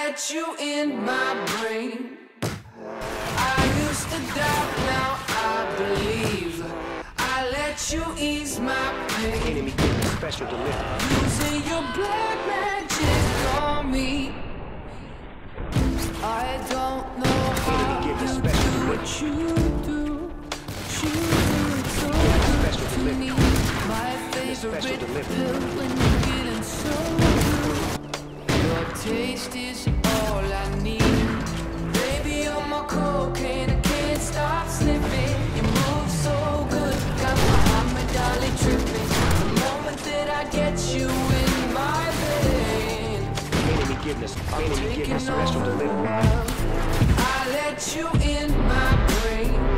let you in my brain. I used to doubt, now I believe. I let you ease my pain. Enemy getting special delivery. Using your black magic on me. I don't know how give you special do what you do. You do it so good to me. My favorite pill when you're taste is all I need. Baby, you're my cocaine. I can't stop sniffing. You move so good, got my Muhammad Ali tripping. The moment that I get you in my vein, Enemy getting a, enemy getting a taking special over the delivery. world. I let you in my brain.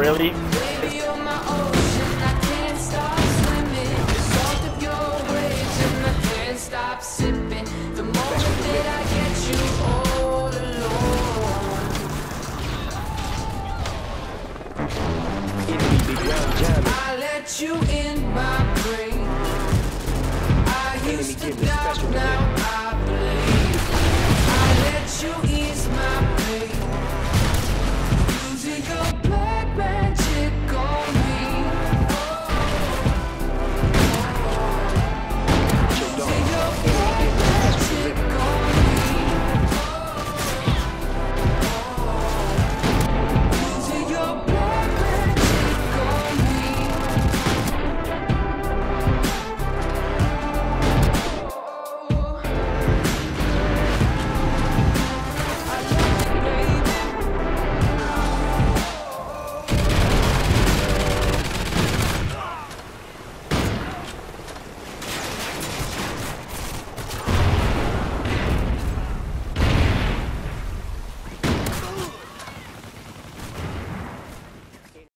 Really? Baby, on my ocean, I can't stop swimming. I can't stop sipping. The moment that I get you're my